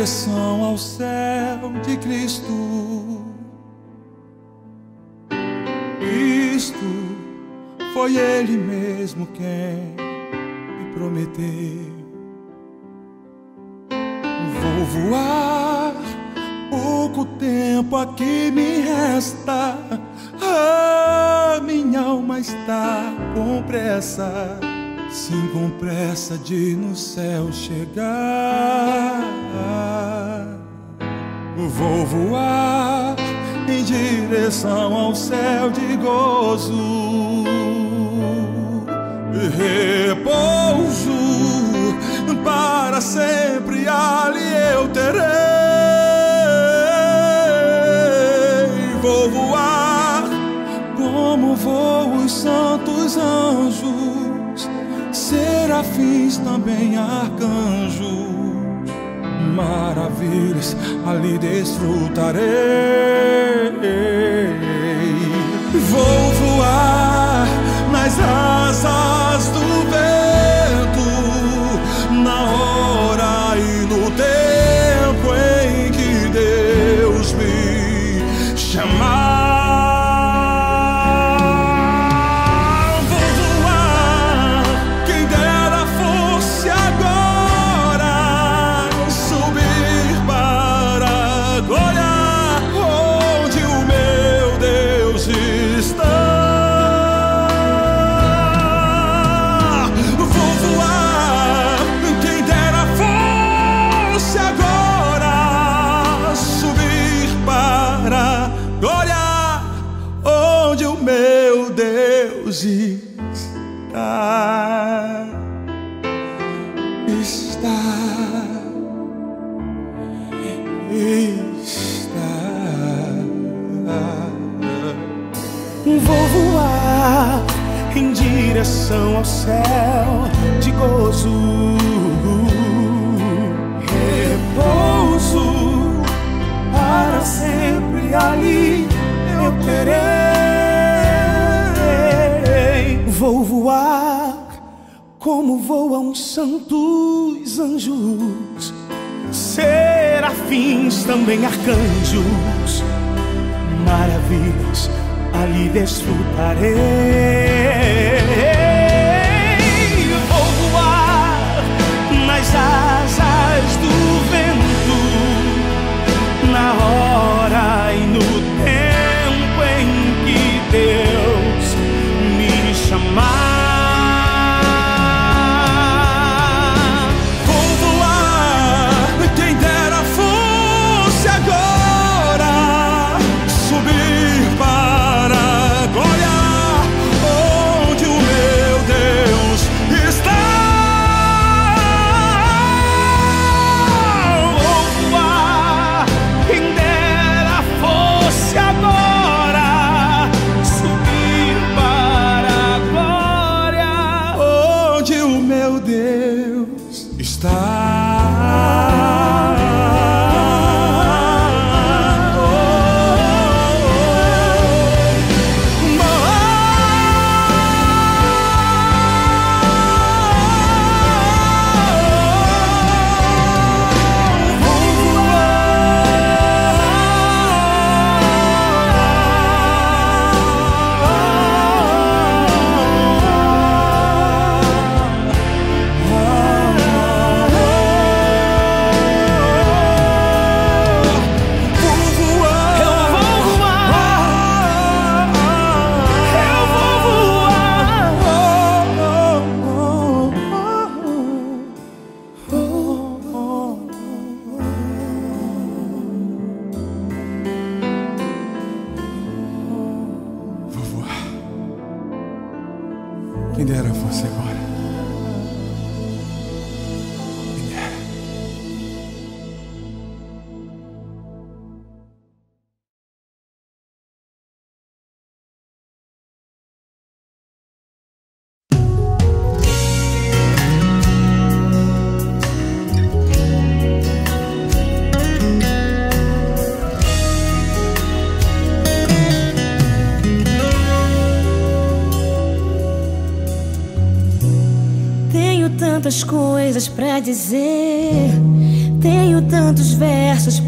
Direção ao céu de Cristo. Cristo foi Ele mesmo quem me prometeu. Vou voar, pouco tempo aqui me resta. Minha alma está com pressa, sim, com pressa de no céu chegar. Vou voar em direção ao céu de gozo. Repouso para sempre ali eu terei. Vou voar como voam os santos anjos, serafins também arcanjos maravilhas ali desfrutarei. Vou voar nas asas do Vou voar como voam santos anjos, serafins também arcanjos. Maravilhas ali desfrutarei.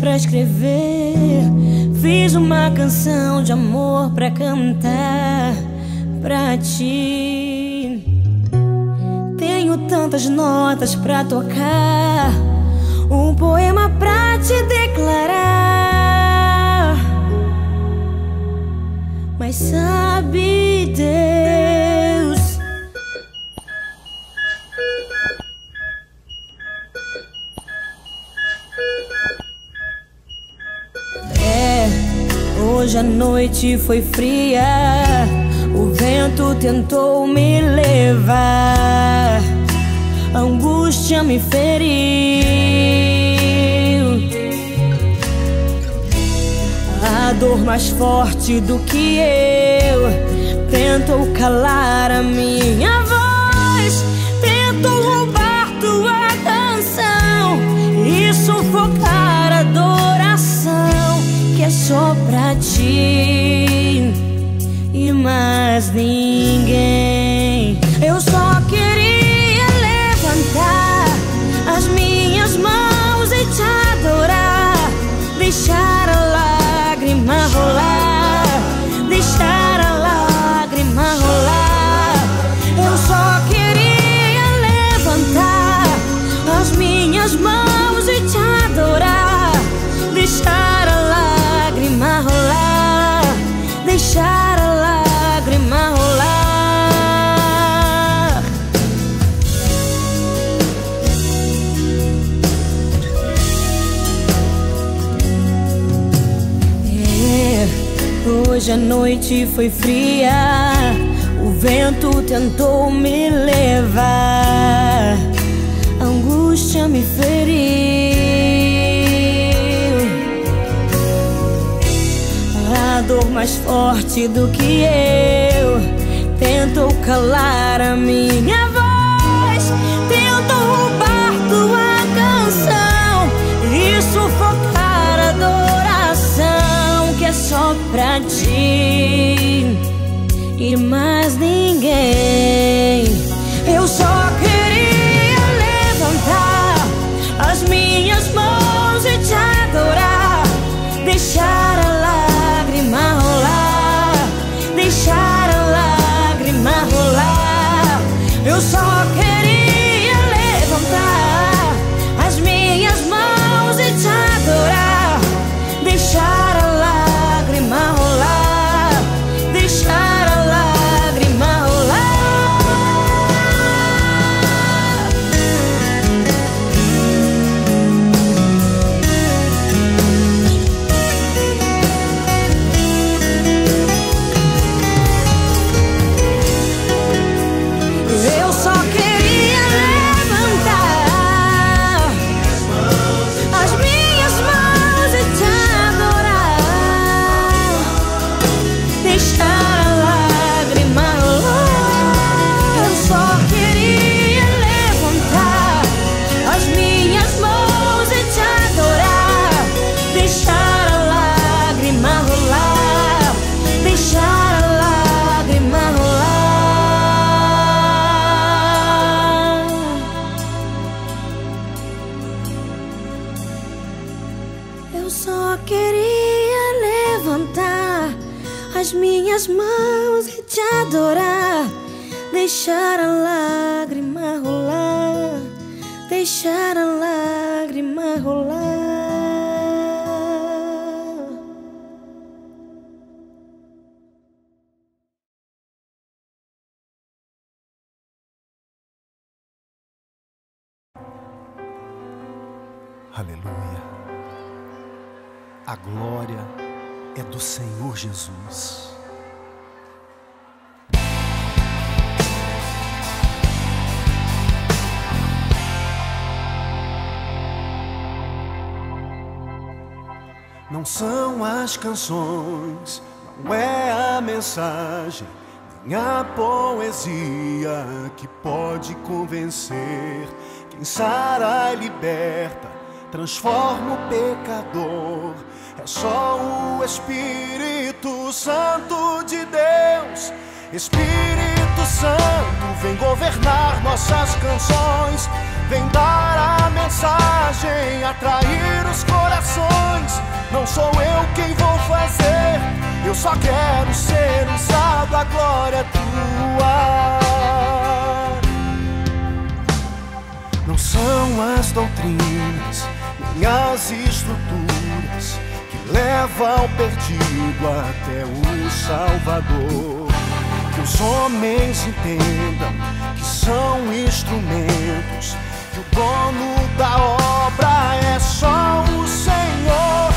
Pra escrever. Foi fria. O vento tentou me levar. A angústia me feriu. A dor mais forte do que eu tentou calar a minha voz. Tentou roubar tua canção e sufocar a adoração que é só pra ti mais ninguém. Eu só hoje a noite foi fria, o vento tentou me levar, a angústia me feriu. A dor mais forte do que eu tentou calar a minha pra ti e mais ninguém. Eu só as minhas mãos e te adorar, deixar a lágrima rolar, deixar a lágrima rolar. Senhor Jesus. Não são as canções, não é a mensagem, nem a poesia que pode convencer. Quem sara e liberta, transforma o pecador. É só o Espírito Santo de Deus. Espírito Santo, vem governar nossas canções. Vem dar a mensagem, atrair os corações. Não sou eu quem vou fazer, eu só quero ser usado, a glória é tua. Não são as doutrinas, nem as estruturas que levam o perdido até o Salvador. Que os homens entendam que são instrumentos, que o dono da obra é só o Senhor.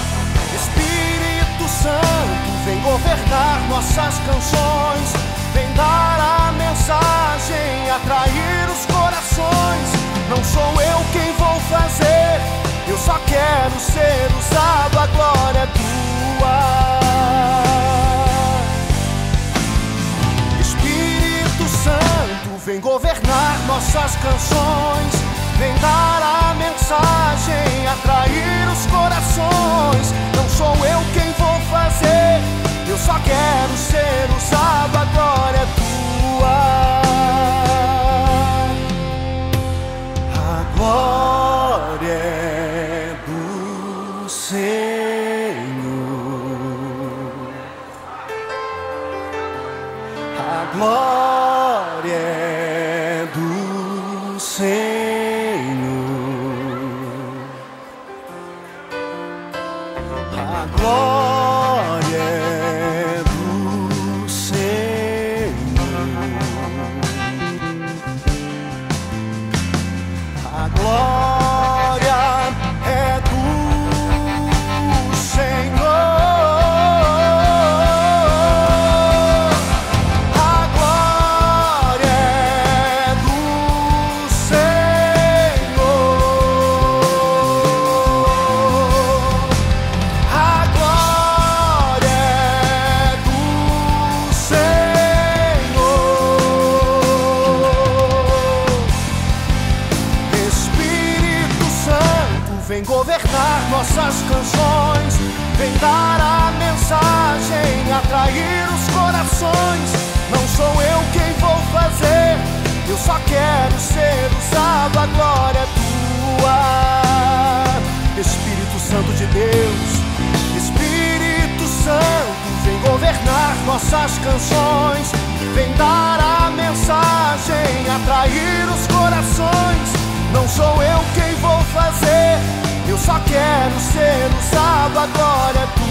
Espírito Santo, vem governar nossas canções, vem dar a mensagem, atrair os corações. Não sou eu quem vou fazer, eu só quero ser usado, a glória é tua. Espírito Santo, vem governar nossas canções, vem dar a mensagem, atrair os corações. Não sou eu quem vou fazer, eu só quero ser usado, a glória é tua. glória A quero ser usado, a glória é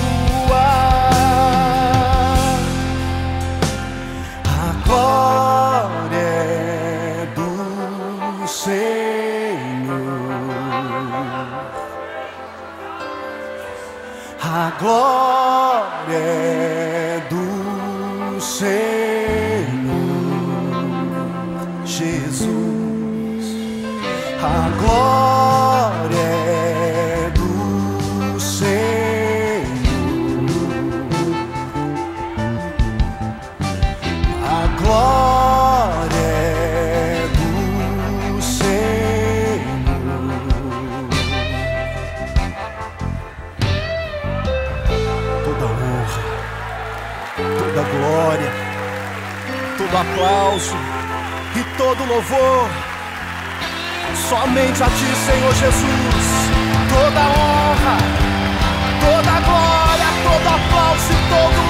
louvor somente a Ti, Senhor Jesus. Toda honra, toda glória, todo aplauso e todo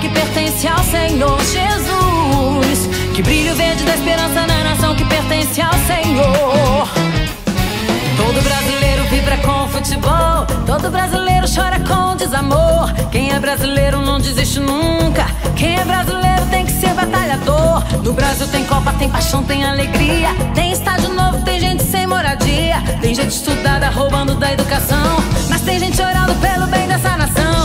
que pertence ao Senhor Jesus. Que brilho verde da esperança na nação que pertence ao Senhor. Todo brasileiro vibra com futebol. Todo brasileiro chora com desamor. Quem é brasileiro não desiste nunca. Quem é brasileiro tem que ser batalhador. No Brasil tem Copa, tem paixão, tem alegria. Tem estádio novo, tem gente sem moradia. Tem gente estudada roubando da educação. Mas tem gente orando pelo bem dessa nação.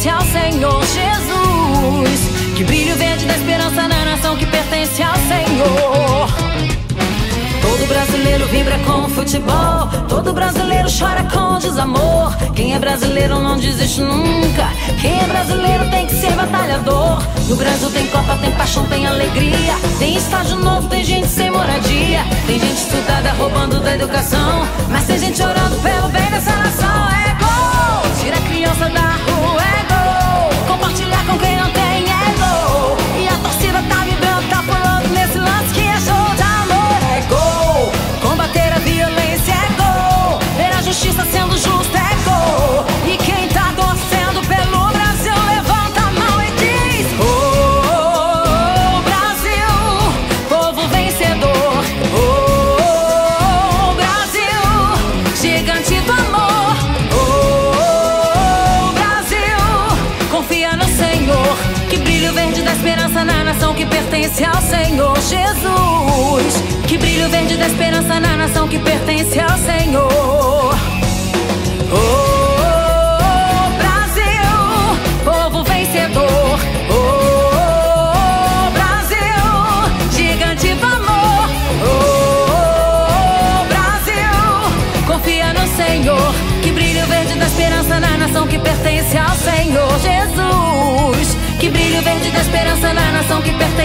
Pertence ao Senhor Jesus. Que brilho verde da esperança na nação que pertence ao Senhor. Todo brasileiro vibra com futebol. Todo brasileiro chora com desamor. Quem é brasileiro não desiste nunca. Quem é brasileiro tem que ser batalhador. No Brasil tem Copa, tem paixão, tem alegria. Tem estádio novo, tem gente sem moradia. Tem gente estudada roubando da educação. Mas tem gente orando pelo bem dessa nação. É gol! Tira a criança da rua, é! Compartilhar com ao Senhor Jesus. Que brilho verde da esperança na nação que pertence ao Senhor. Oh, Brasil, povo vencedor. Oh, Brasil, gigante do amor. Oh, Brasil, confia no Senhor. Que brilho verde da esperança na nação que pertence ao Senhor Jesus. Que brilho verde da esperança na nação que pertence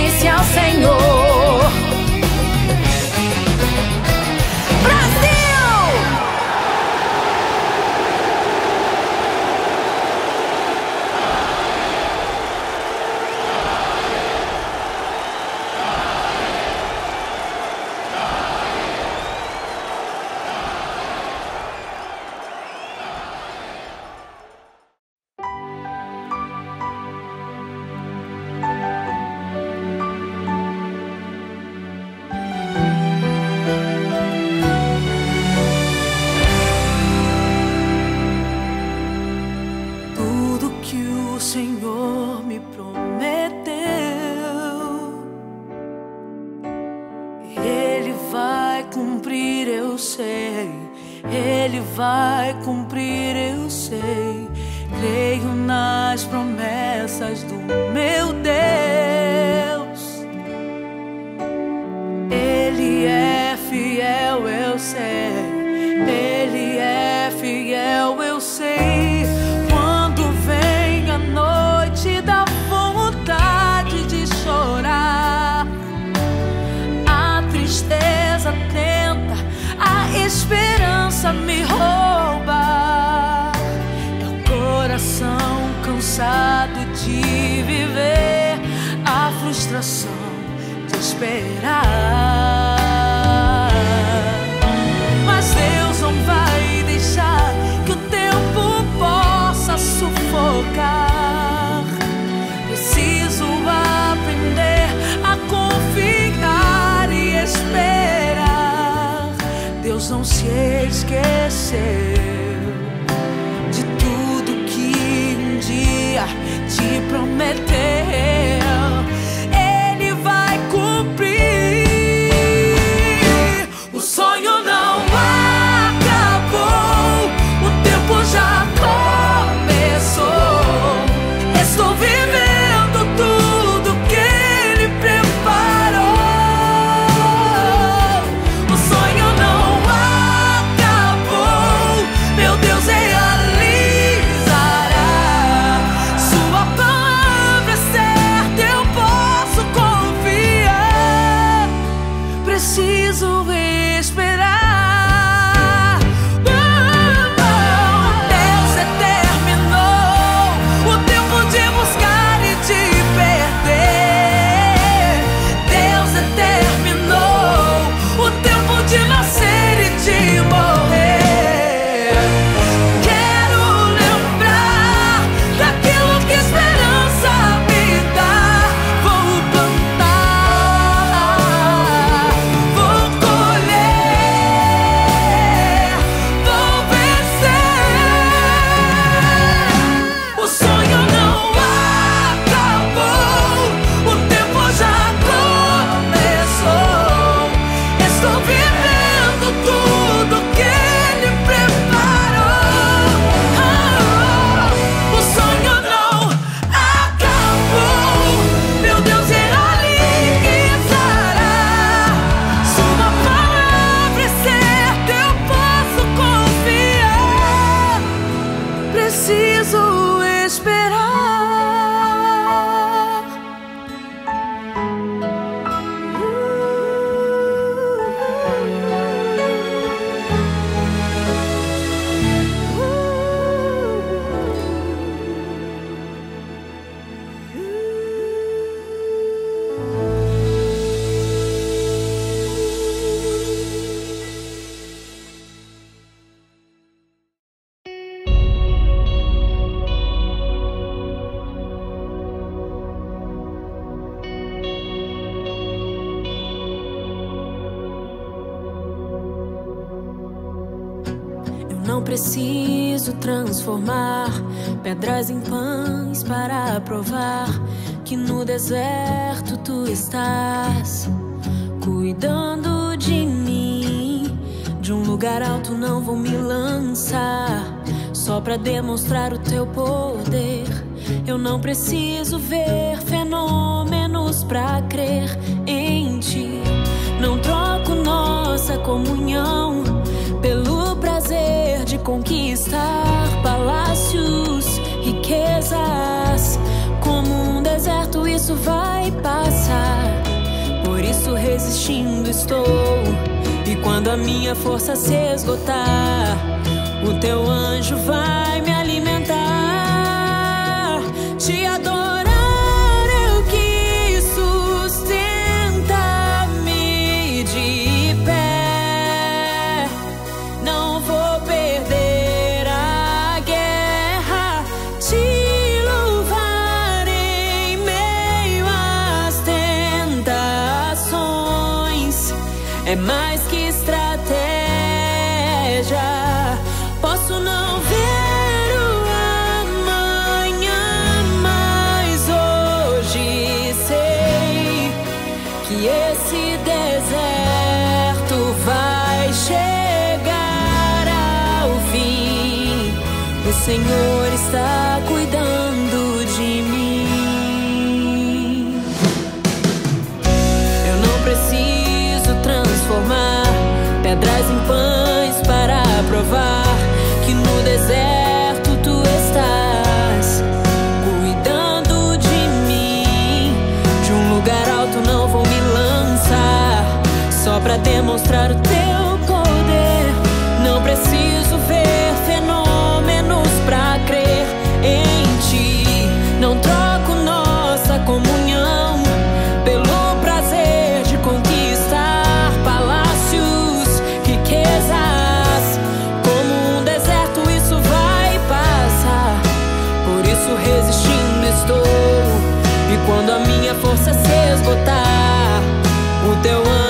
para demonstrar o teu poder. Não preciso ver fenômenos para crer em ti. Não troco nossa comunhão pelo prazer de conquistar palácios, riquezas. Como um deserto, isso vai passar. Por isso, resistindo estou. E quando a minha força se esgotar, o teu amor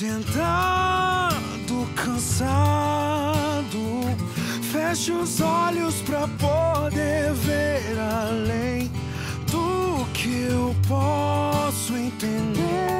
Sentado, cansado, fecho os olhos pra poder ver além do que eu posso entender.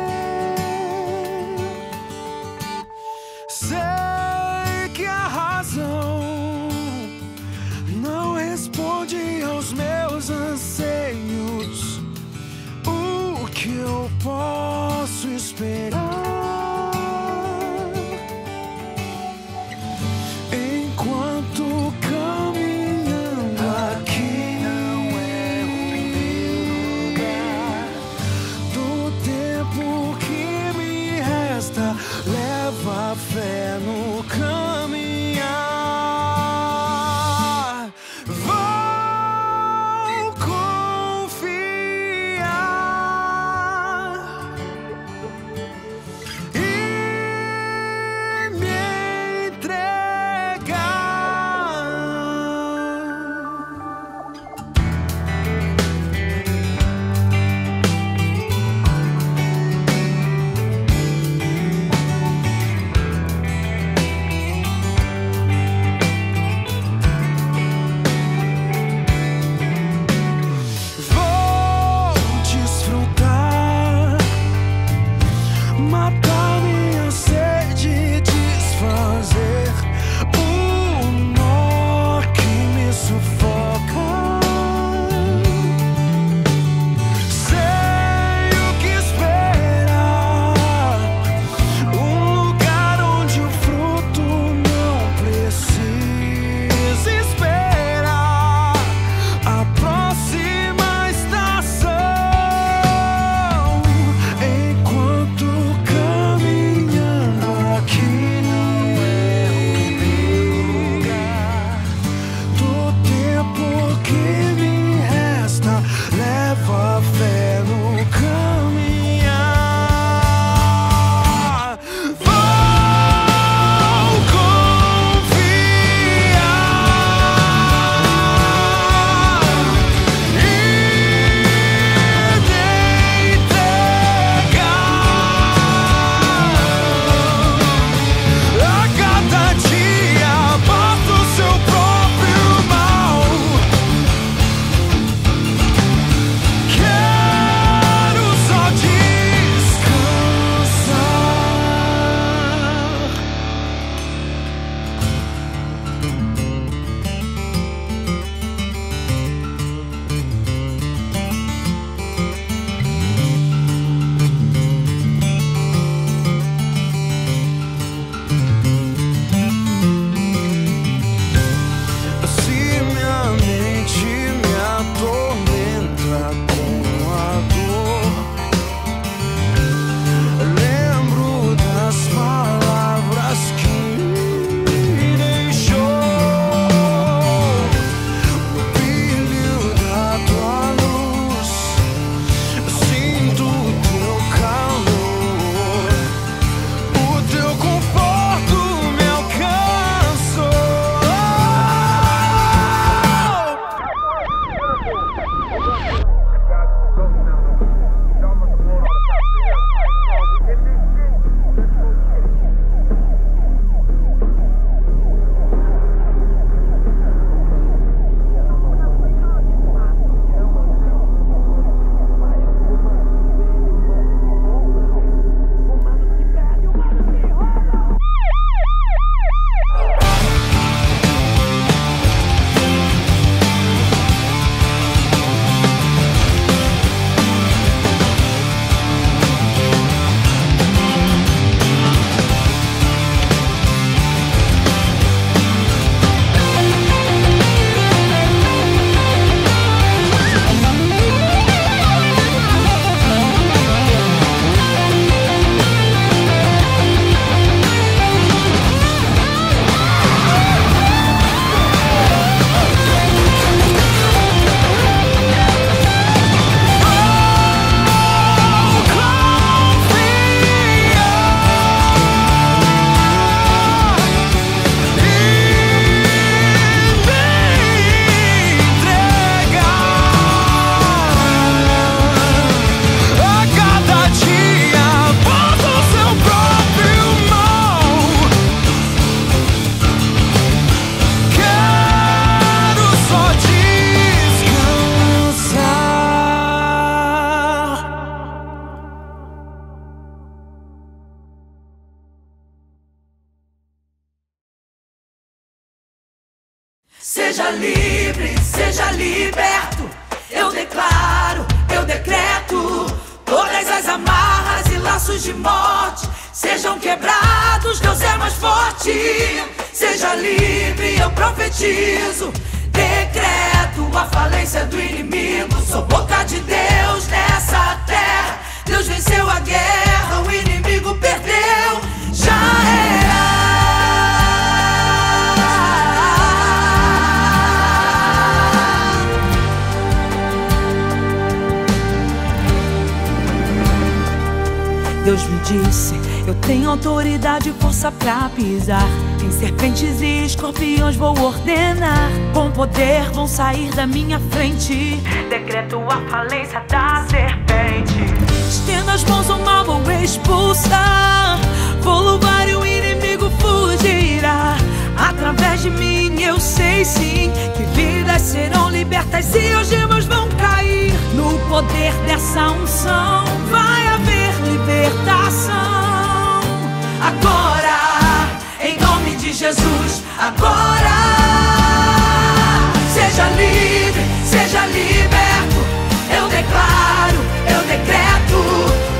Deus me disse: Eu tenho autoridade e força pra pisar. Em serpentes e escorpiões vou ordenar. Com poder vão sair da minha frente. Decreto a falência da serpente. Estendo as mãos, o mal vou expulsar. Vou louvar e o inimigo fugirá. Através de mim eu sei sim que vidas serão libertas e algemas vão cair. No poder dessa unção vai libertação. Agora, em nome de Jesus, agora. Seja livre, seja liberto. Eu declaro, eu decreto.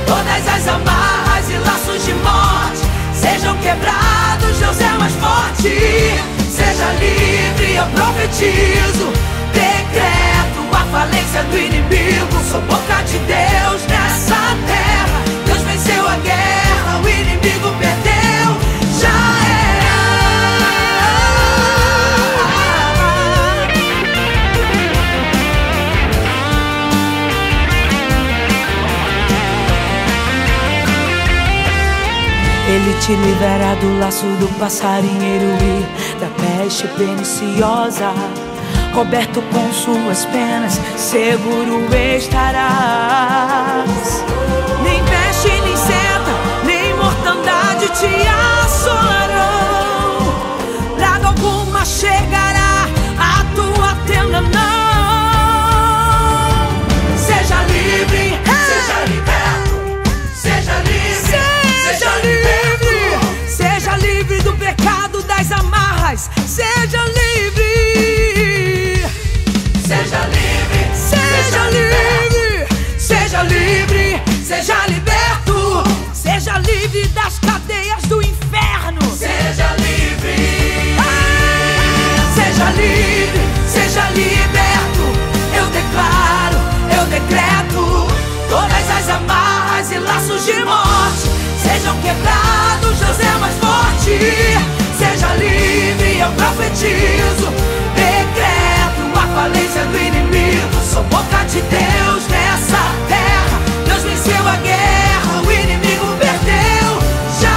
Todas as amarras e laços de morte sejam quebrados. Deus é mais forte. Seja livre, eu profetizo. Decreto a falência do inimigo. Sou boca de Deus nessa terra. Ele te liberará do laço do passarinheiro e da peste perniciosa. Coberto com suas penas, seguro estarás. Nem peste, nem seta, nem mortandade te assolarão. Praga alguma chegará à tua tenda, não. Seja livre, seja liberto. Seja livre, Seja seja amarras, seja livre, Seja livre, seja livre, seja livre, seja liberto, seja livre das cadeias do inferno. Seja livre. Seja livre, Seja liberto. Eu declaro, eu decreto. Todas as amarras e laços de morte sejam quebrados. Deus é mais forte. Seja livre, eu profetizo. Decreto a falência do inimigo. Sou boca de Deus nessa terra. Deus venceu a guerra, o inimigo perdeu. Já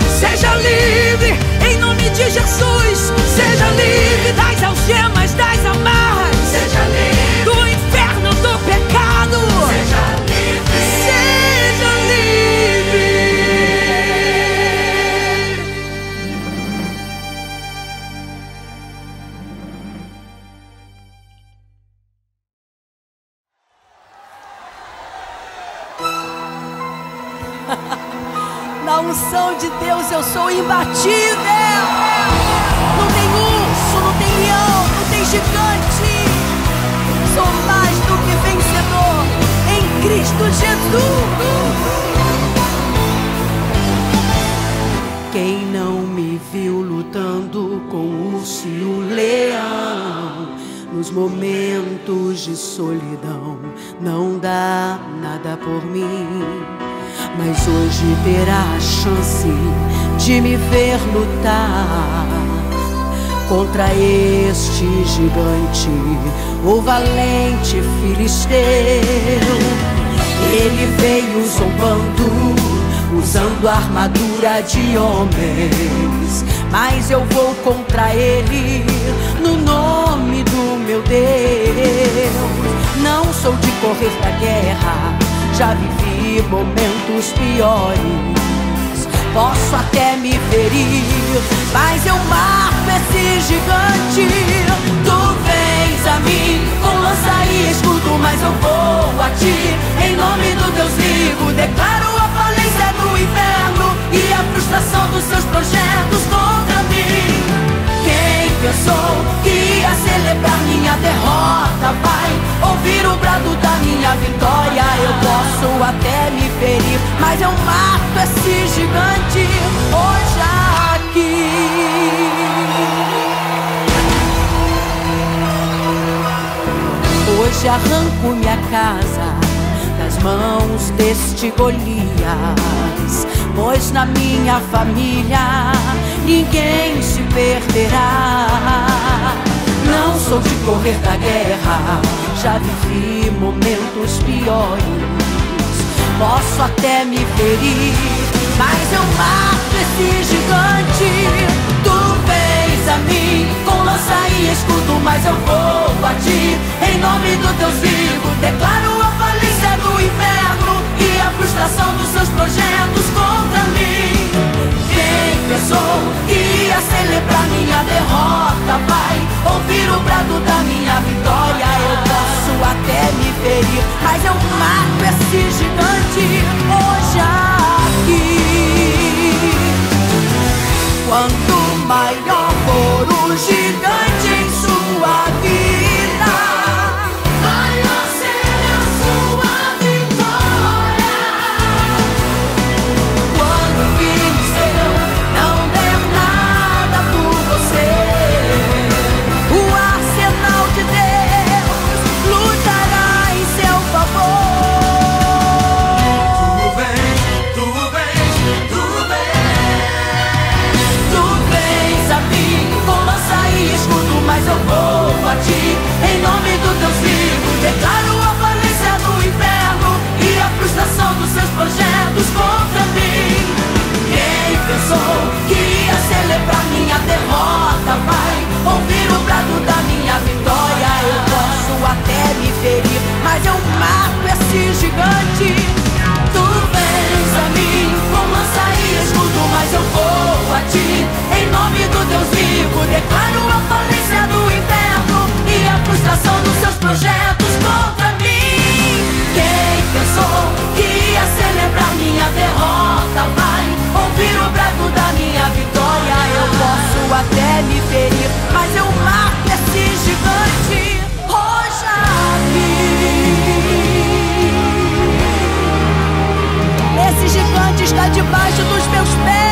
era. seja livre, em nome de Jesus, seja livre das algemas, das unção de Deus eu sou imbatível. Não tem urso, não tem leão, não tem gigante. Sou mais do que vencedor em Cristo Jesus. Quem não me viu lutando com o urso e o leão, nos momentos de solidão, não dá nada por mim. Mas hoje terá a chance de me ver lutar contra este gigante, o valente filisteu. Ele veio zombando, usando armadura de homens, mas eu vou contra ele no nome do meu Deus. Não sou de correr da guerra, já vivi momentos piores. Posso até me ferir, mas eu mato esse gigante. Tu vens a mim com lança e escudo, mas eu vou a ti. Em nome do Deus vivo, declaro a falência do inferno e a frustração dos seus projetos contra mim pensou que ia celebrar minha derrota Vai ouvir o brado da minha vitória. Eu posso até me ferir, mas eu mato esse gigante hoje aqui. Hoje arranco minha casa das mãos deste Golias Pois na minha família ninguém se perderá. Não sou de correr da guerra, já vivi momentos piores. Posso até me ferir, mas eu mato esse gigante. Tu vens a mim com lança e escudo, mas eu vou a ti. Em nome do Deus vivo, declaro a falência do inferno frustração dos seus projetos contra mim. Quem pensou que ia celebrar minha derrota vai ouvir o brado da minha vitória. Eu posso até me ferir, mas eu mato esse gigante hoje aqui. Quanto maior for o gigante até me ferir, mas eu mato esse gigante hoje aqui. Esse gigante está debaixo dos meus pés.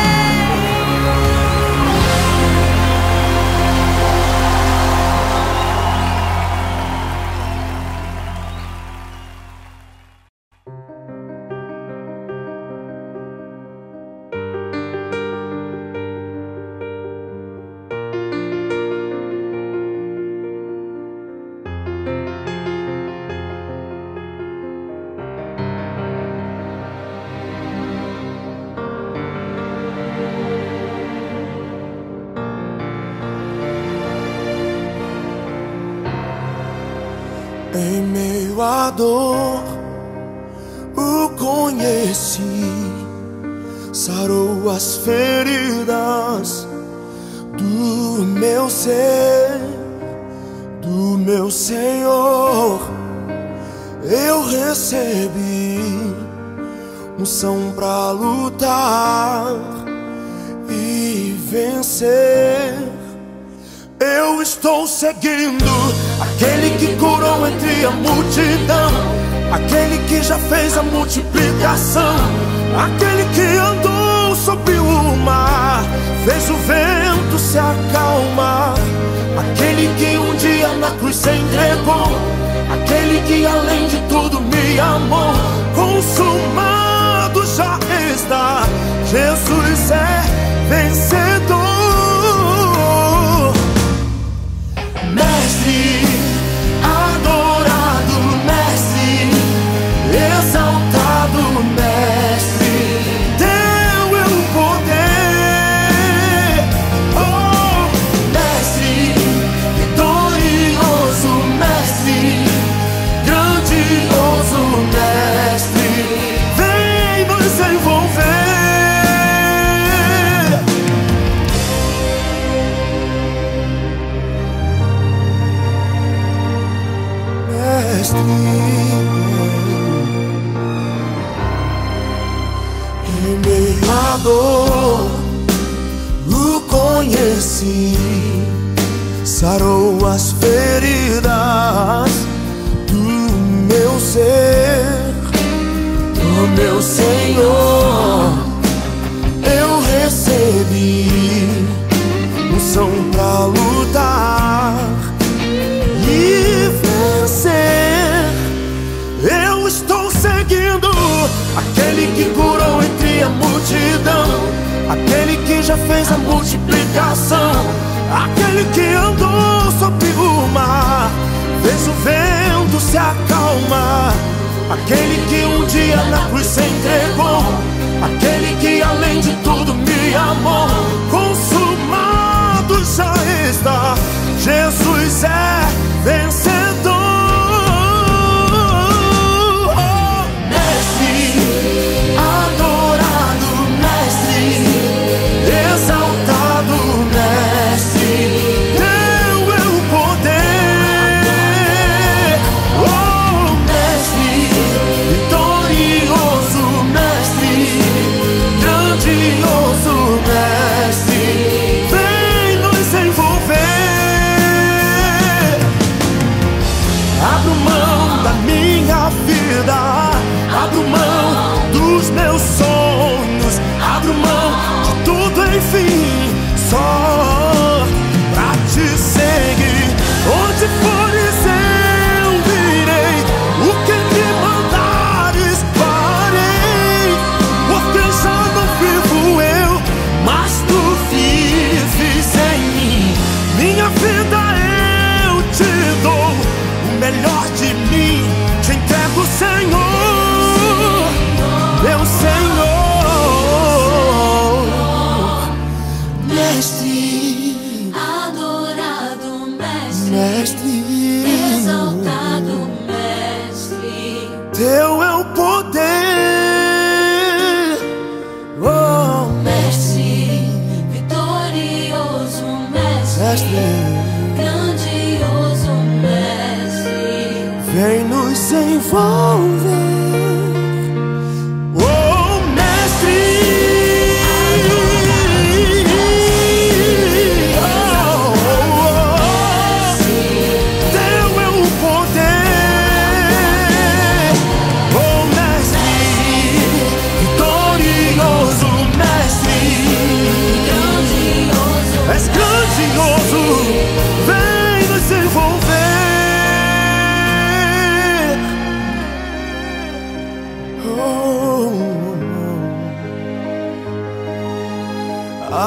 Unção pra lutar e vencer. Eu estou seguindo aquele que curou entre a multidão, aquele que já fez a multiplicação, aquele que andou sobre o mar, fez o vento se acalmar, aquele que um dia na cruz se entregou, aquele que além de tudo me amou, está. Jesus é vencedor. Nos envolver.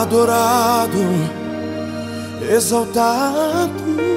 Adorado, exaltado.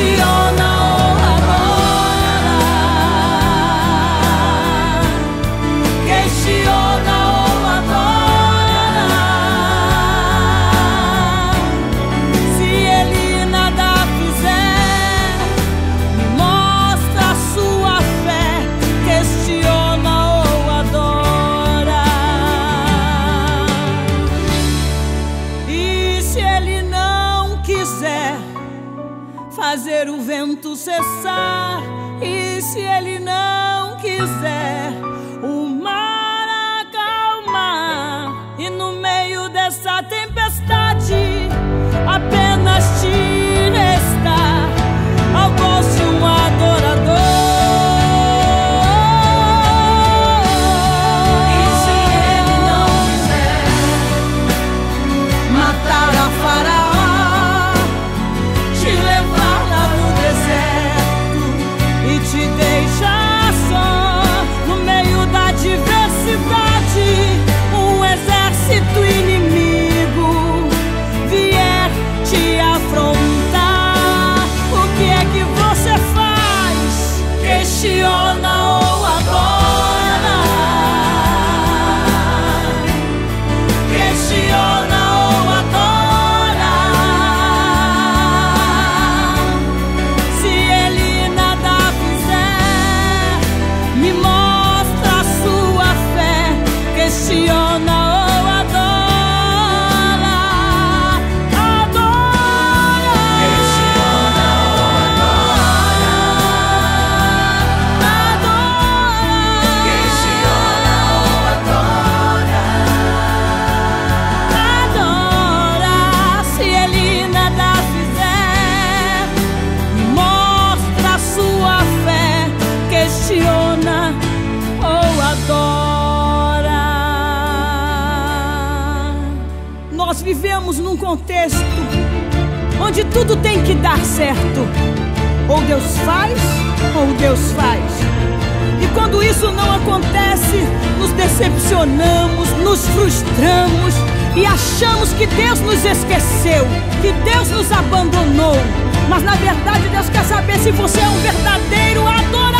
she on cessar, e se ele não quiser tudo tem que dar certo. Ou Deus faz, ou Deus faz. E quando isso não acontece, nos decepcionamos, nos frustramos e achamos que Deus nos esqueceu, que Deus nos abandonou. Mas na verdade, Deus quer saber se você é um verdadeiro adorador,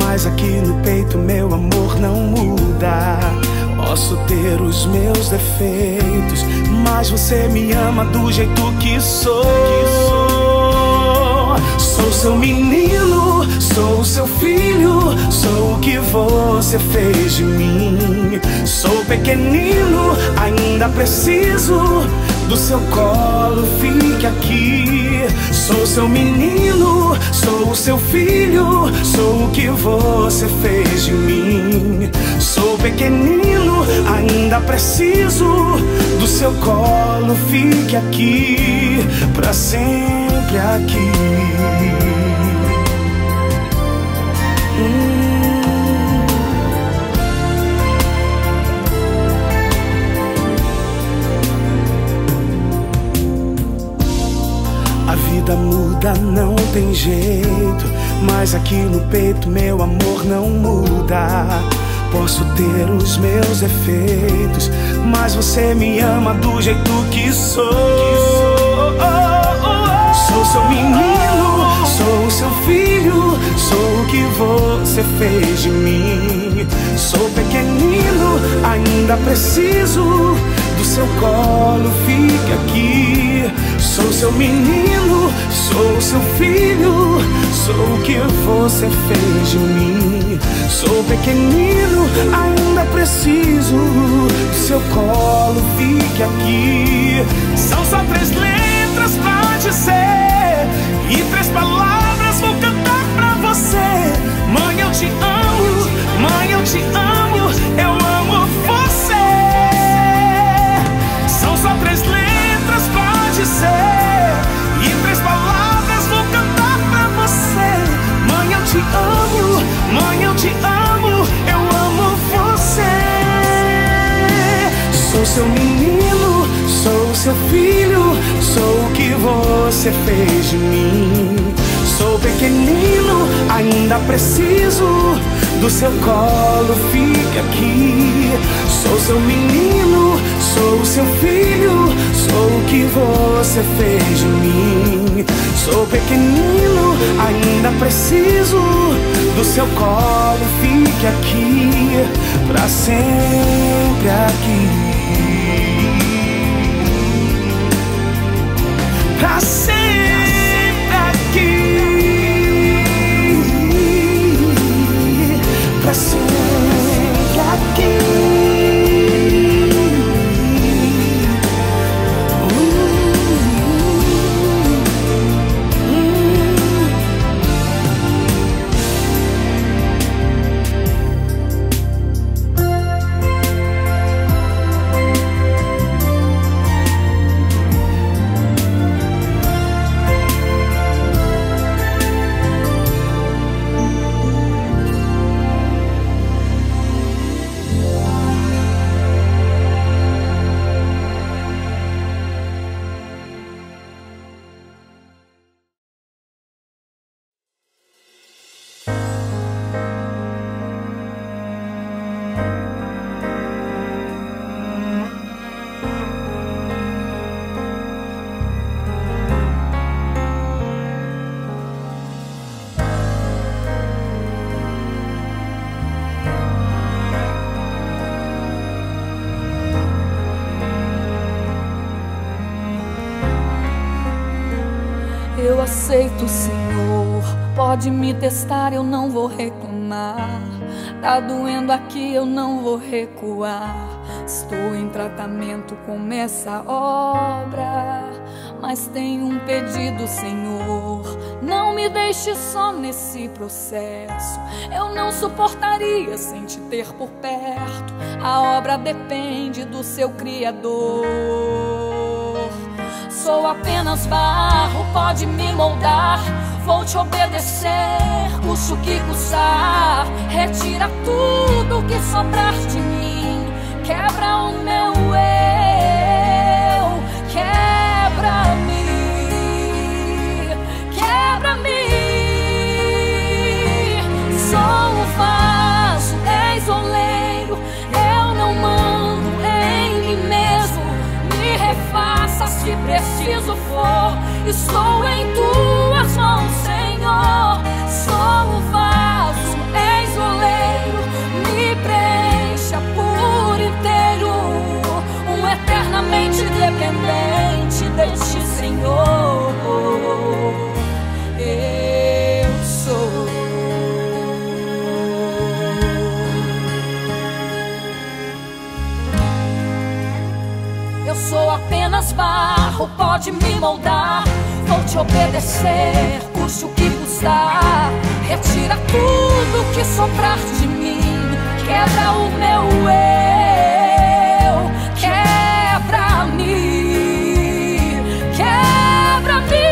Mas aqui no peito, meu amor não muda. Posso ter os meus defeitos, mas você me ama do jeito que sou. Sou seu menino, sou seu filho, sou o que você fez de mim. Sou pequenino, ainda preciso do seu colo, fique aqui. Sou seu menino, sou o seu filho, sou o que você fez de mim. Sou pequenino, ainda preciso do seu colo, fique aqui, pra sempre aqui. Jeito, mas aqui no peito meu amor não muda. Posso ter os meus efeitos, mas você me ama do jeito que sou. Sou seu menino, sou seu filho, sou o que você fez de mim. Sou pequenino, ainda preciso do seu colo, fique aqui. Sou seu menino, sou seu filho, sou o que você fez de mim. Sou pequenino, ainda preciso do seu colo, fique aqui. São só três letras pra dizer e três palavras vou cantar pra você. Mãe, eu te amo, mãe, eu te amo, amo, mãe, eu te amo, eu amo você. Sou seu menino, sou seu filho, sou o que você fez de mim. Sou pequenino, ainda preciso do seu colo, fique aqui. Sou seu menino, sou seu filho, sou o que você fez de mim. Sou pequenino, ainda preciso do seu colo, fique aqui, pra sempre aqui. Pra sempre Pra sempre aqui. Pode me testar, eu não vou reclamar. Tá doendo aqui, eu não vou recuar. Estou em tratamento com essa obra. Mas tenho um pedido, Senhor. Não me deixe só nesse processo. Eu não suportaria sem te ter por perto. A obra depende do seu Criador. Sou apenas barro, pode me moldar. Vou te obedecer, custe o que custar. Retira tudo que sobrar de mim. Quebra o meu eu, quebra-me, quebra-me. Sou o vaso, és oleiro. Eu não mando em mim mesmo. Me refaça se preciso for. Estou em barro, pode me moldar. Vou te obedecer, custe o que custar. Retira tudo que sobrar de mim. Quebra o meu eu, quebra-me, quebra-me.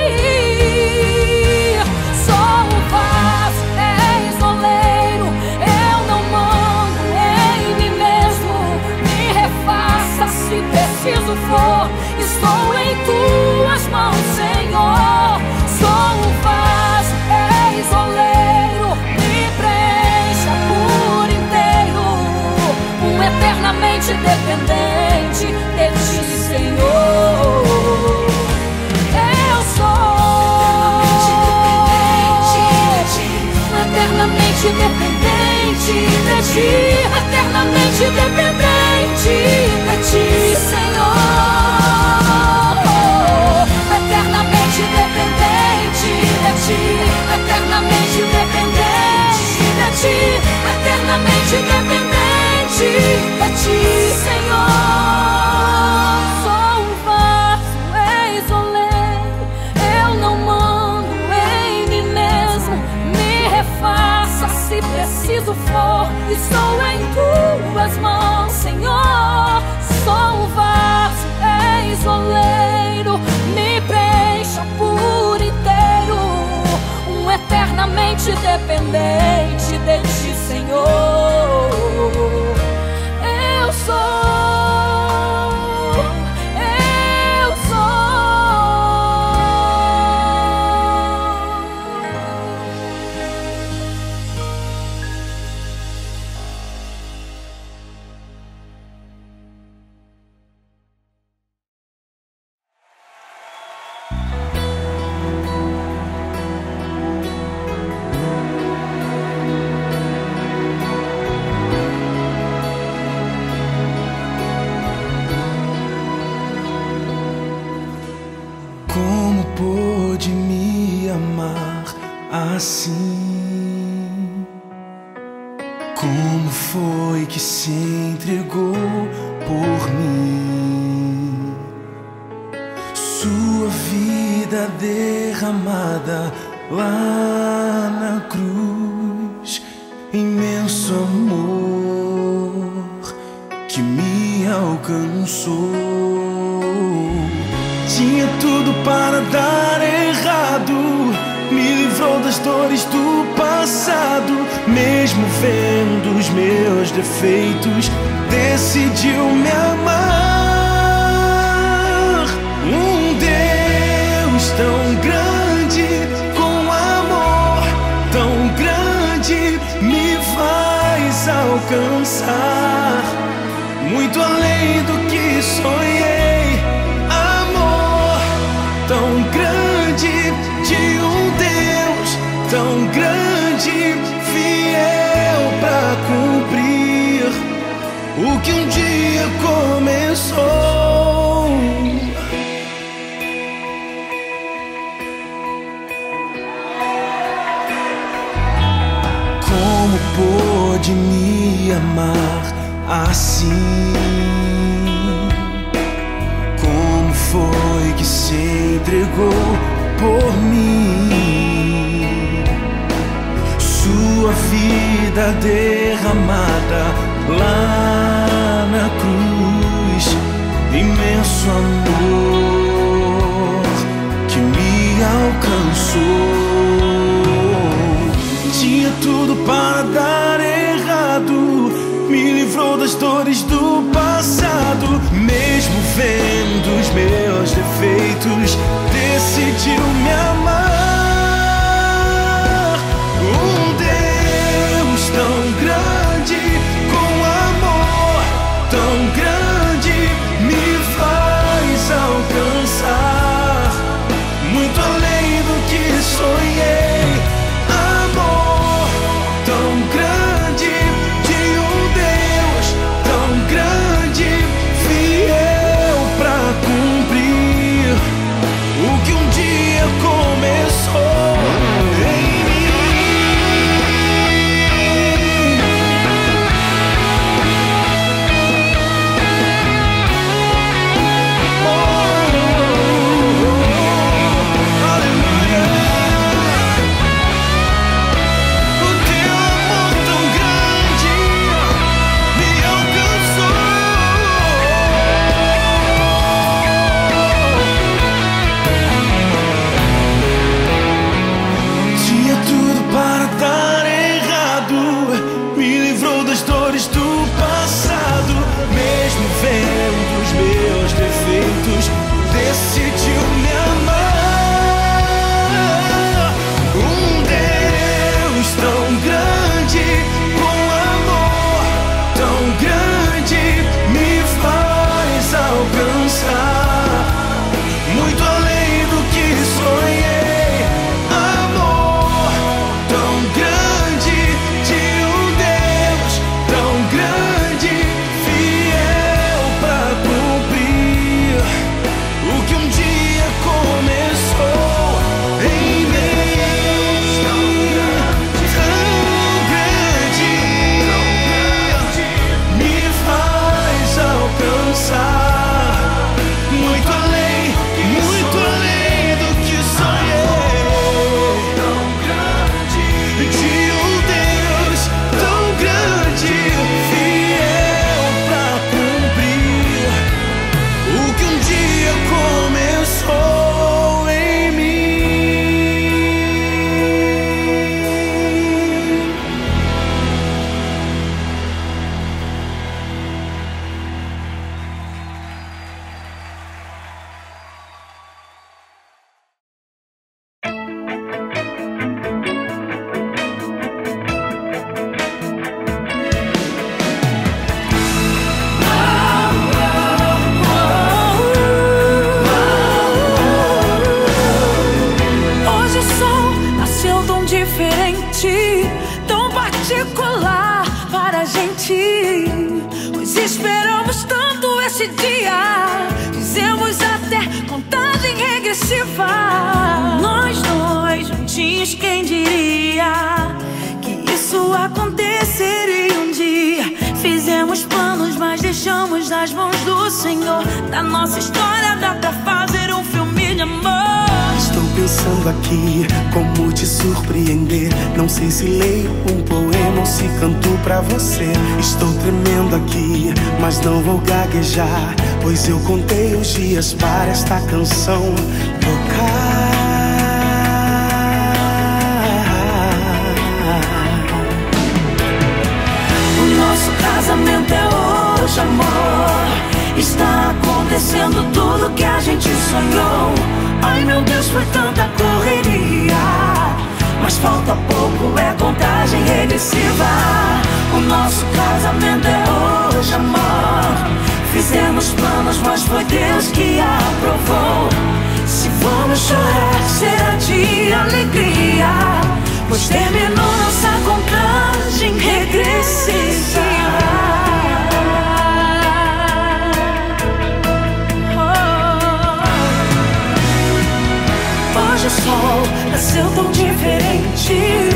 Sou o vaso, és oleiro. Eu não mando em mim mesmo. Me refaça se preciso for estou em tuas mãos, Senhor. Sou um vaso, eis o oleiro, me preencha por inteiro. Um eternamente dependente de ti, Senhor. Eu sou eternamente dependente de ti, eternamente dependente de ti, eternamente dependente de ti, Senhor. Ti, eternamente dependente de ti, eternamente dependente de ti, Senhor. Sou um vaso, isolei, eu não mando em mim mesmo. Me refaça se preciso for, estou em tuas mãos, Senhor. Sou um vaso, isoleiro, dependente de ti, Senhor. Pôde me amar assim? Como foi que se entregou por mim? Sua vida derramada lá na cruz, imenso amor que me alcançou. Dores do passado. Mesmo vendo os meus defeitos, decidiu me amar. Um Deus tão grande, com amor tão grande, me faz alcançar muito além do que sonhei. Amar assim? Como foi que se entregou por mim? Sua vida derramada lá na cruz, imenso amor que me alcançou. Tinha tudo para dar das dores do passado. Mesmo vendo os meus defeitos, decidiu me amar. Esta Pois terminou nossa contagem regressiva. Hoje o sol nasceu tão diferente,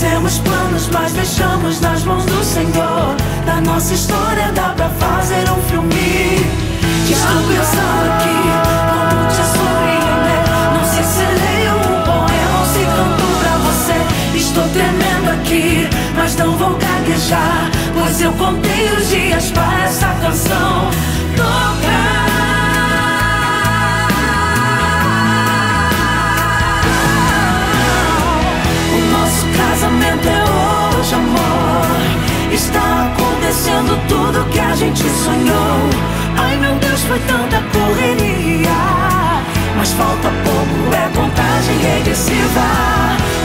Fizemos planos, mas deixamos nas mãos do Senhor. Da nossa história dá pra fazer um filme. Estou pensando aqui como te surpreender. Não sei se leio um poema ou se canto pra você. Estou tremendo aqui, mas não vou gaguejar. Pois eu contei os dias para essa canção tocar. Acontecendo tudo que a gente sonhou. Ai meu Deus, foi tanta correria. Mas falta pouco, é contagem regressiva.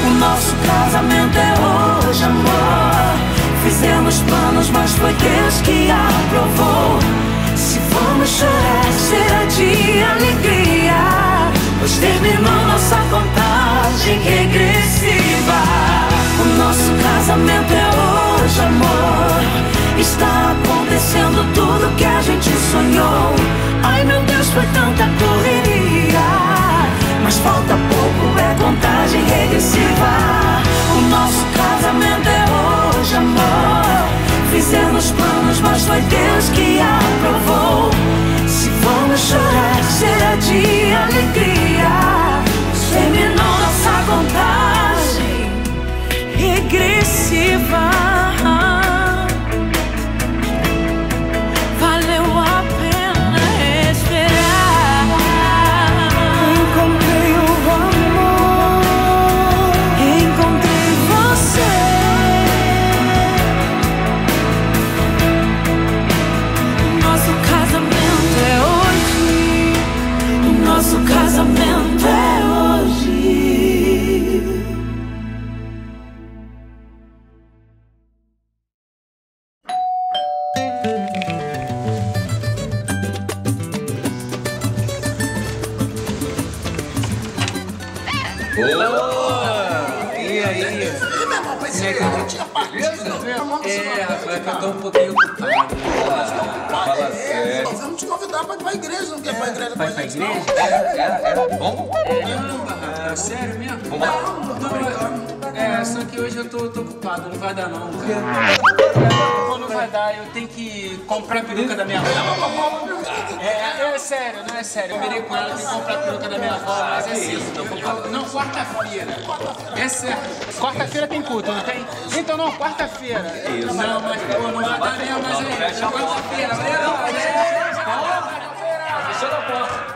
O nosso casamento é hoje, amor. Fizemos planos, mas foi Deus que aprovou. Se vamos chorar, será de alegria. Pois terminou nossa contagem regressiva. O nosso casamento é hoje, amor. Está acontecendo tudo que a gente sonhou. Ai meu Deus, foi tanta correria. Mas falta pouco, é contagem regressiva. O nosso casamento é hoje, amor. Fizemos planos, mas foi Deus que aprovou. Se vamos chorar, será de alegria. Terminou nossa contagem regressiva. Que eu tô um pouquinho ocupado. Fala sério. Vamos te convidar pra ir pra igreja, não quer ir pra igreja Vai pra igreja? É, é, é. Vamos? Caramba, rapaz, sério mesmo? Vamos lá. É, só que hoje eu tô, tô ocupado, não vai dar não, cara. Não, não vai dar, eu tenho que comprar a peruca da minha avó. É, é, sério, não é sério. Eu virei com ela, tenho que comprar a peruca da minha avó, mas é cedo. Eu- Não, quarta-feira. É certo. Quarta-feira tem culto, não tem? Então não, quarta-feira. Não, mas pô, não vai dar mesmo, mas aí. Quarta-feira, valeu. Fechou a porta.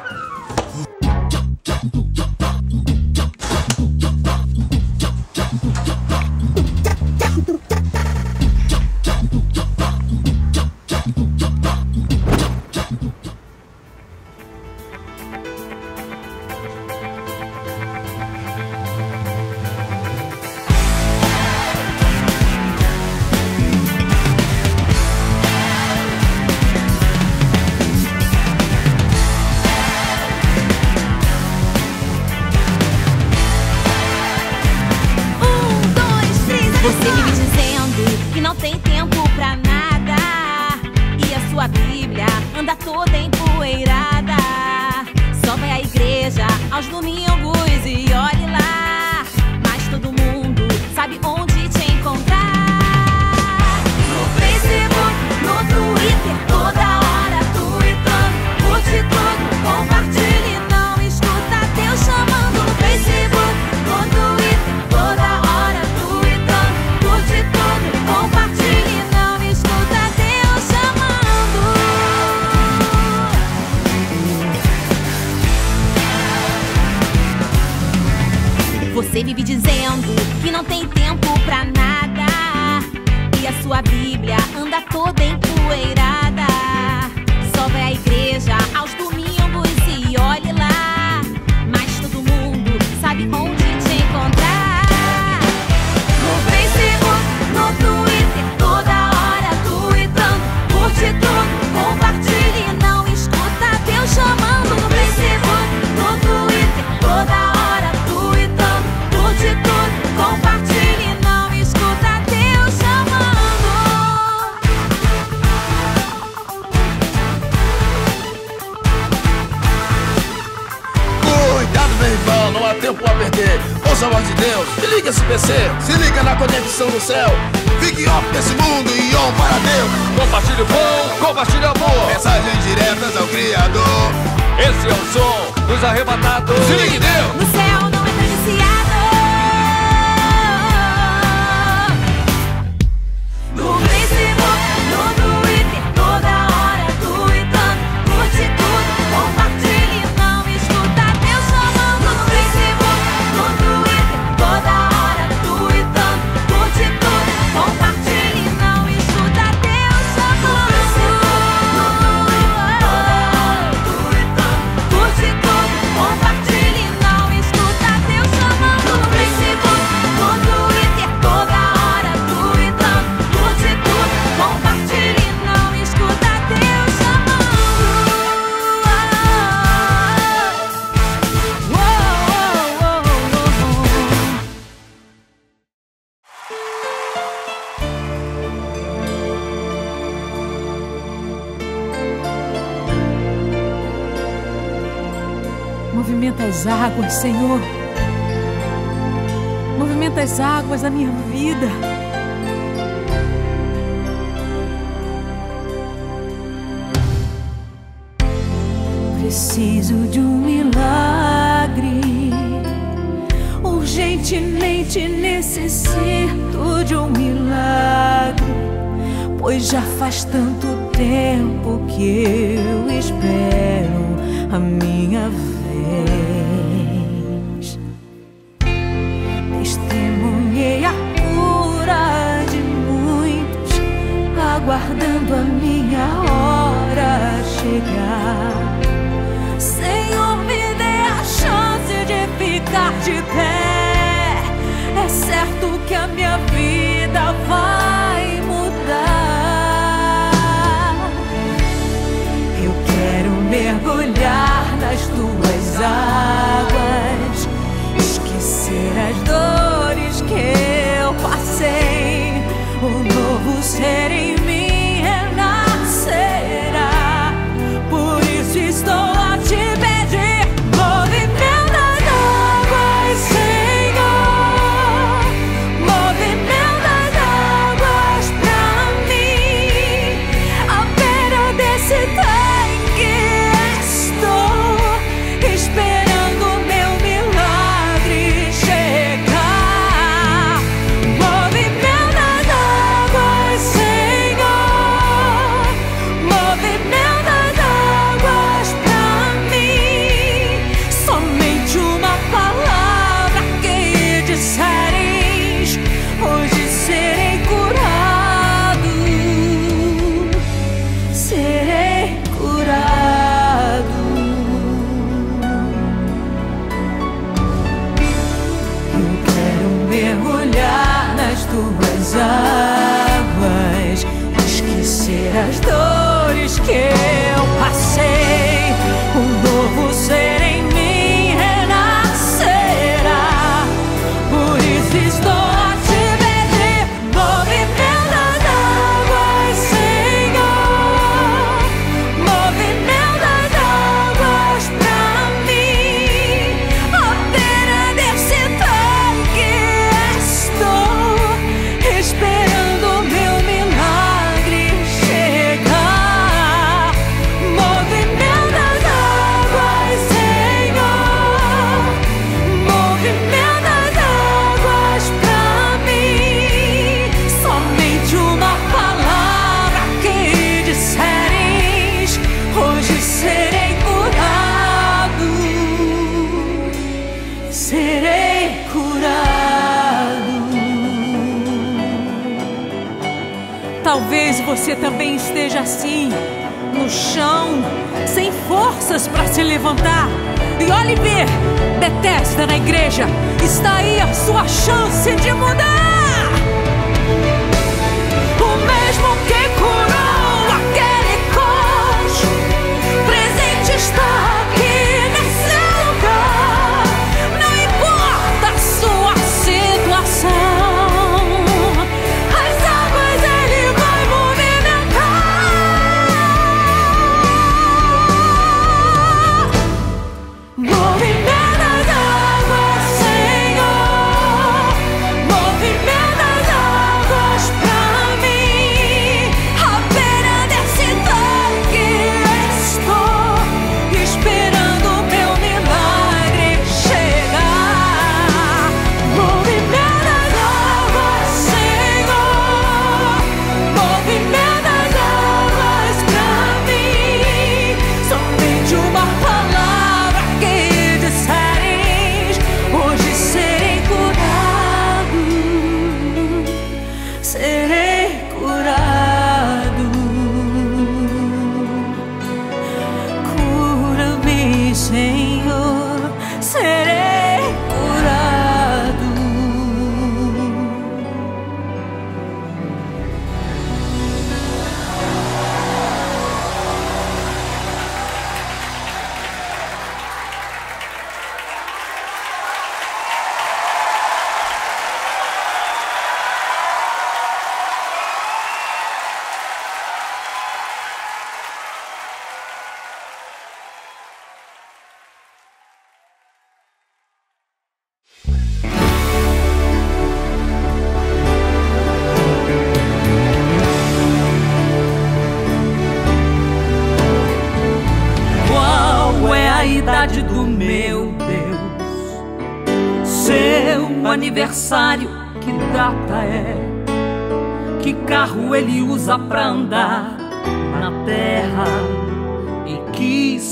águas, Senhor. Movimenta as águas da minha vida. Preciso de um milagre. Urgentemente necessito de um milagre. Pois já faz tanto tempo que eu espero a minha vida águas, esquecer as dores que eu passei, um novo ser.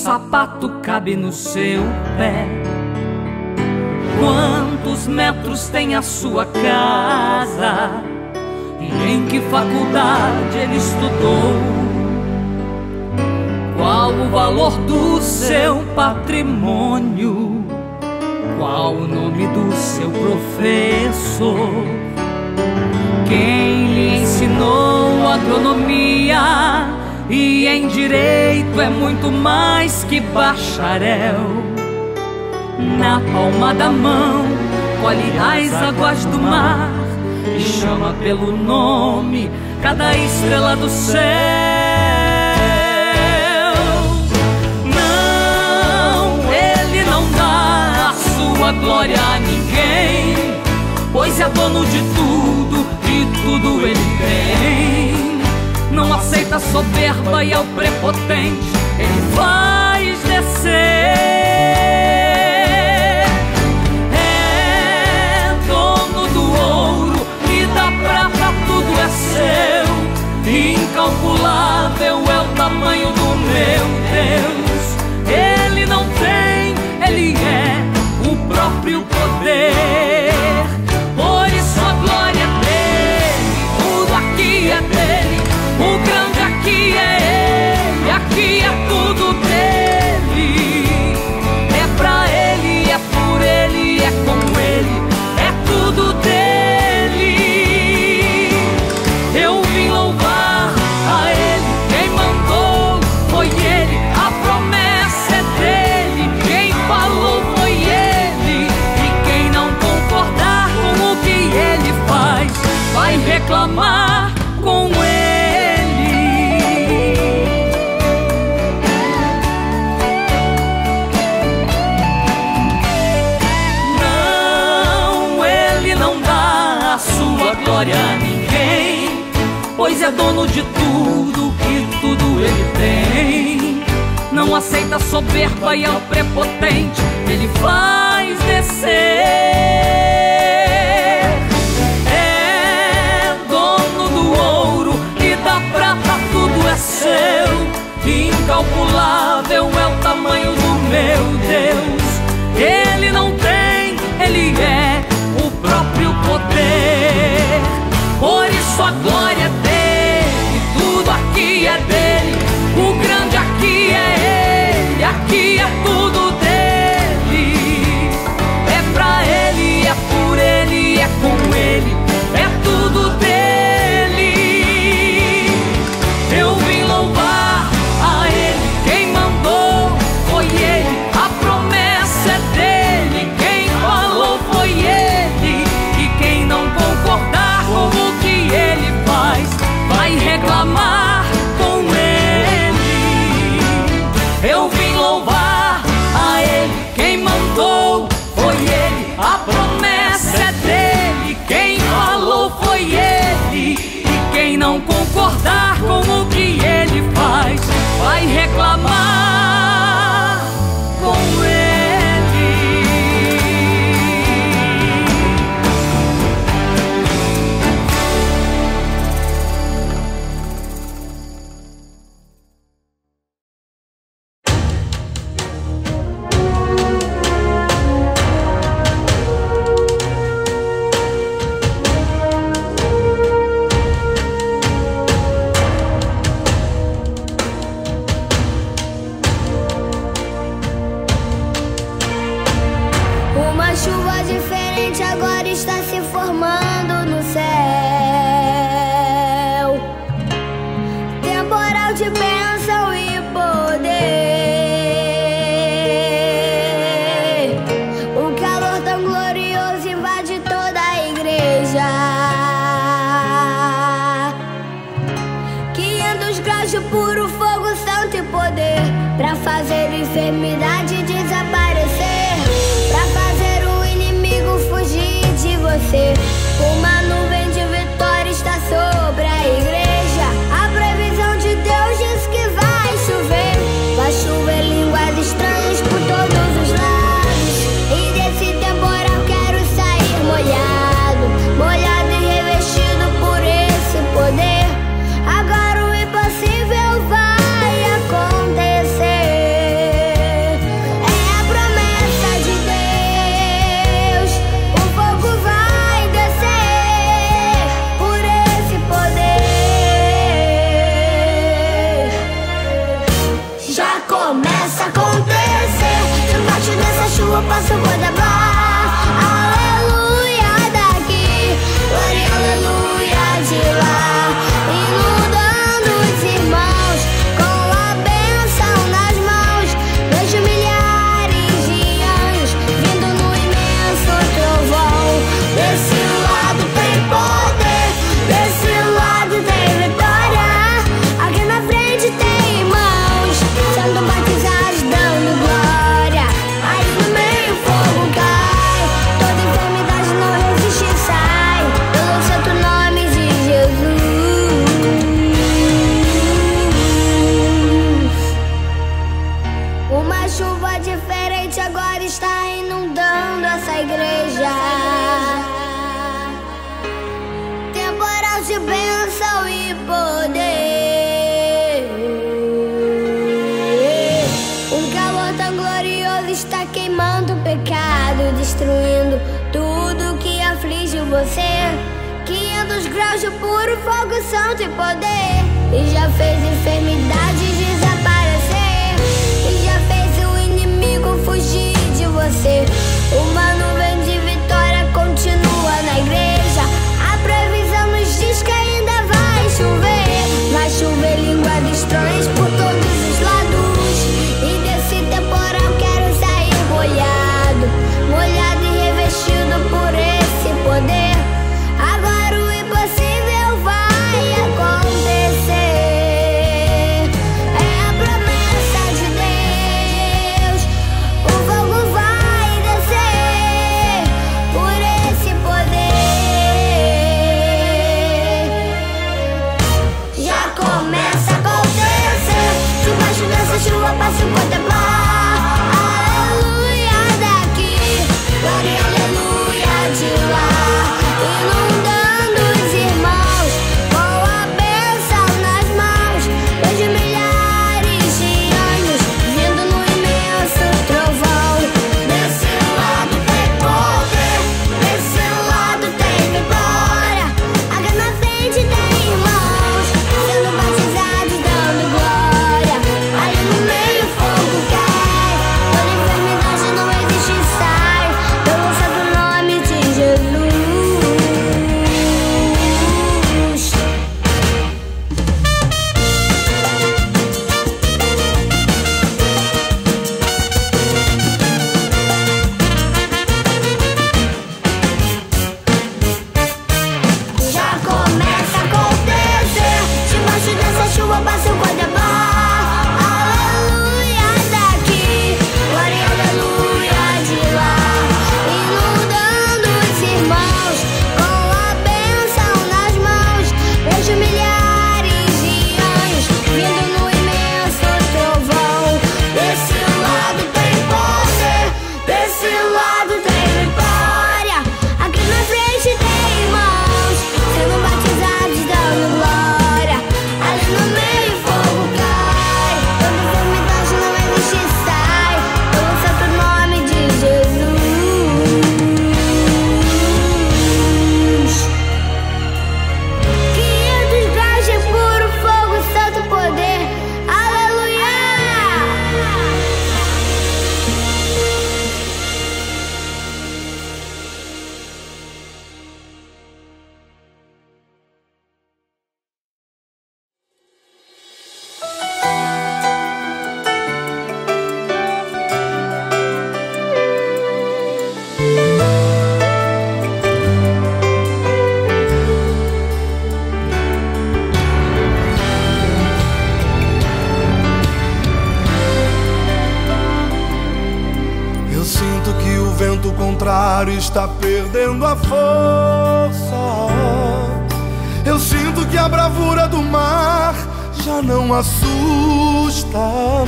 Sapato cabe no seu pé? Quantos metros tem a sua casa? E em que faculdade ele estudou? Qual o valor do seu patrimônio? Qual o nome do seu professor? Quem lhe ensinou agronomia? E em direito é muito mais que bacharel. Na palma da mão, colhe as águas do mar e chama pelo nome cada estrela do céu. Não, ele não dá a sua glória a ninguém, pois é dono de tudo e tudo ele tem. Não aceita soberba e ao prepotente ele faz descer. É dono do ouro e da prata, tudo é seu. Incalculável é o tamanho do meu Deus. Ele não tem, ele é o próprio poder. Dono de tudo e tudo ele tem. Não aceita soberba e ao prepotente, ele faz descer. É dono do ouro e da prata, tudo é seu. Incalculável é o tamanho do meu Deus. Ele não tem, ele é o próprio poder. Por isso a glória de bênção e poder. Um calor tão glorioso está queimando o pecado, destruindo tudo que aflige você. 500 graus de puro fogo santo e poder. E já fez enfermidades desaparecer. E já fez o inimigo fugir de você. Humano perdendo a força. Eu sinto que a bravura do mar já não assusta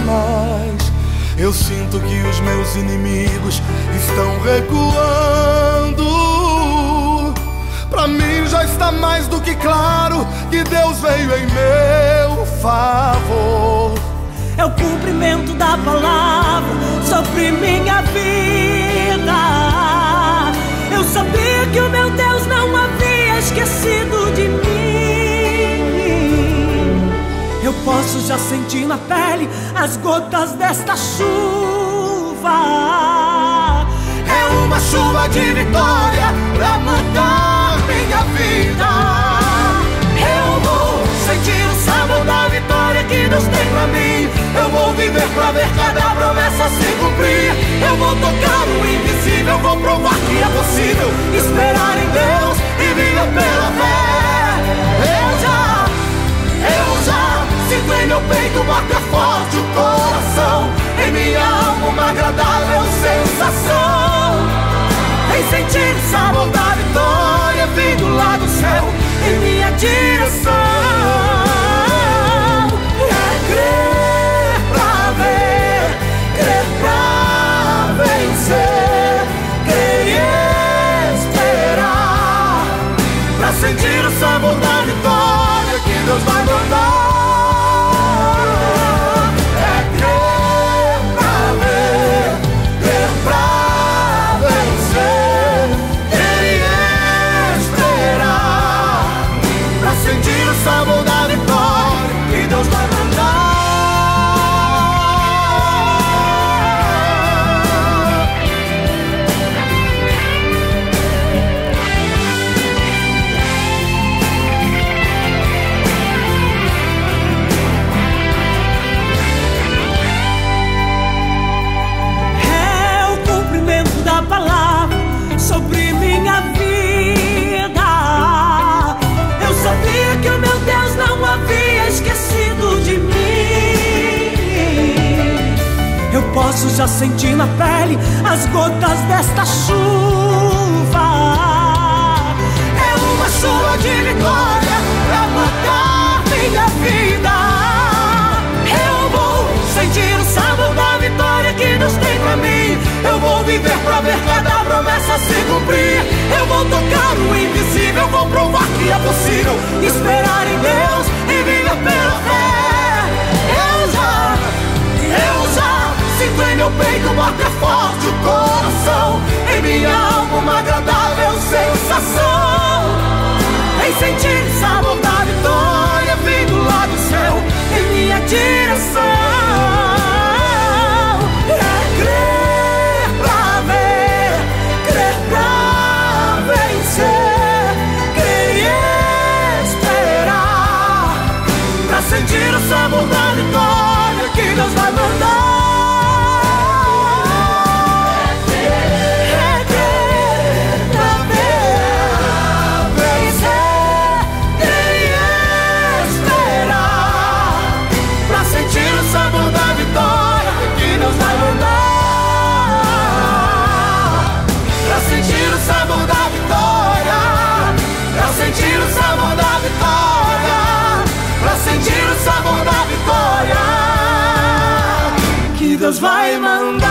mais. Eu sinto que os meus inimigos estão recuando. Pra mim já está mais do que claro que Deus veio em meu favor. É o cumprimento da palavra sobre minha vida. Sabia que o meu Deus não havia esquecido de mim. Eu posso já sentir na pele as gotas desta chuva. É uma chuva de vitória pra mudar minha vida. Deus tem pra mim. Eu vou viver pra ver cada promessa se cumprir. Eu vou tocar o invisível, vou provar que é possível esperar em Deus e viver pela fé. Eu já, eu já sinto em meu peito bater forte o coração. Em minha alma uma agradável sensação. Em sentir o sabor da vitória vindo lá do céu em minha direção. Crer e esperar. Pra sentir o sabor da vitória que Deus vai mandar. Posso já sentir na pele as gotas desta chuva. É uma chuva de vitória pra matar minha vida. Eu vou sentir o sabor da vitória que Deus tem pra mim. Eu vou viver pra ver cada promessa se cumprir. Eu vou tocar o invisível, vou provar que é possível esperar em Deus e viver pela fé. Eu já, eu já em meu peito bater forte o coração. Em minha alma uma agradável sensação. Em sentir sabor da vitória vindo lá do céu em minha direção. É crer pra ver, crer pra vencer, crer e esperar. Pra sentir o sabor da vitória que Deus vai mandar. Pra sentir o sabor da vitória. Que Deus vai mandar.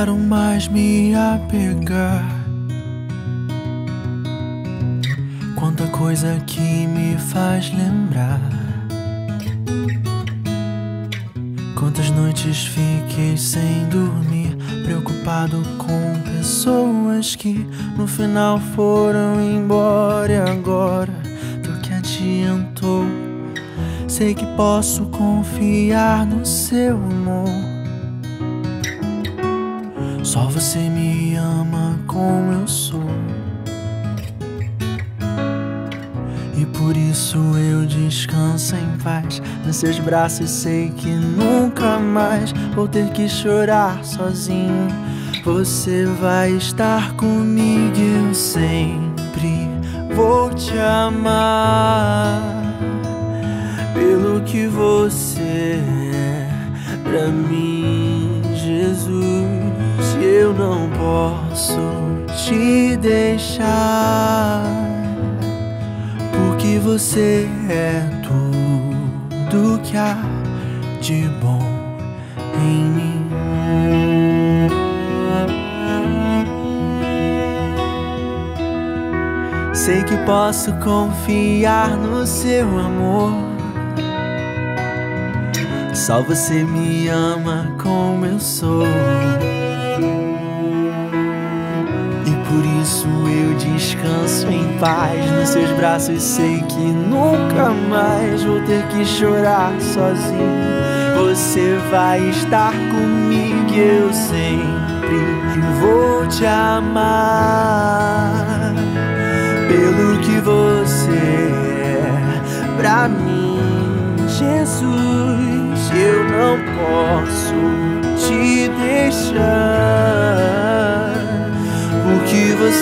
Quero mais me apegar. Quanta coisa que me faz lembrar. Quantas noites fiquei sem dormir, preocupado com pessoas que no final foram embora. E agora, do que adiantou? Sei que posso confiar no seu amor. Só você me ama como eu sou. E por isso eu descanso em paz nos seus braços. Sei que nunca mais vou ter que chorar sozinho. Você vai estar comigo, eu sempre vou te amar pelo que você é pra mim. Eu não posso te deixar porque você é tudo que há de bom em mim. Sei que posso confiar no seu amor. Só você me ama como eu sou. Por isso eu descanso em paz nos seus braços. Sei que nunca mais vou ter que chorar sozinho. Você vai estar comigo, eu sempre vou te amar pelo que você é pra mim, Jesus. Eu não posso te deixar,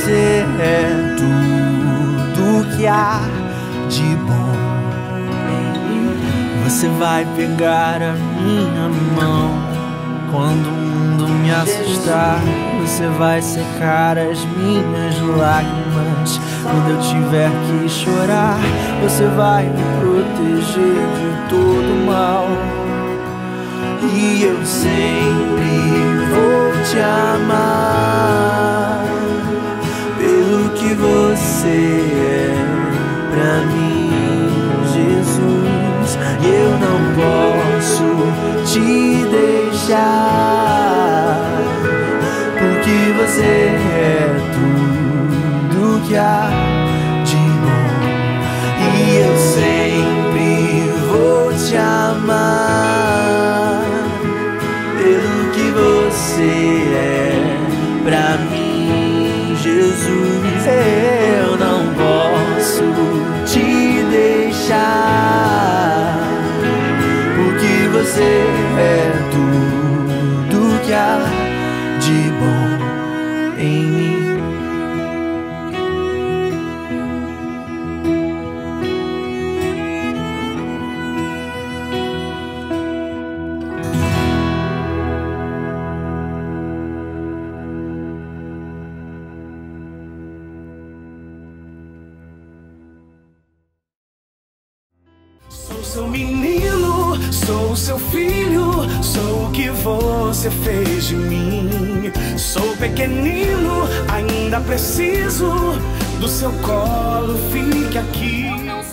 você é tudo que há de bom. Você vai pegar a minha mão quando o mundo me assustar. Você vai secar as minhas lágrimas quando eu tiver que chorar. Você vai me proteger de todo mal. E eu sempre vou te amar você é pra mim, Jesus. Eu não posso te deixar porque você é tudo que há de bom e eu sempre vou te amar porque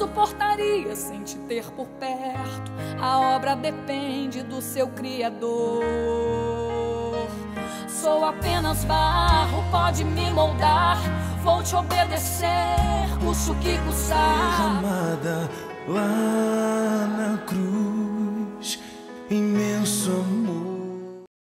suportaria sem te ter por perto. A obra depende do seu Criador. Sou apenas barro, pode me moldar. Vou te obedecer, custe o que custar. Amada lá na cruz, imenso amor.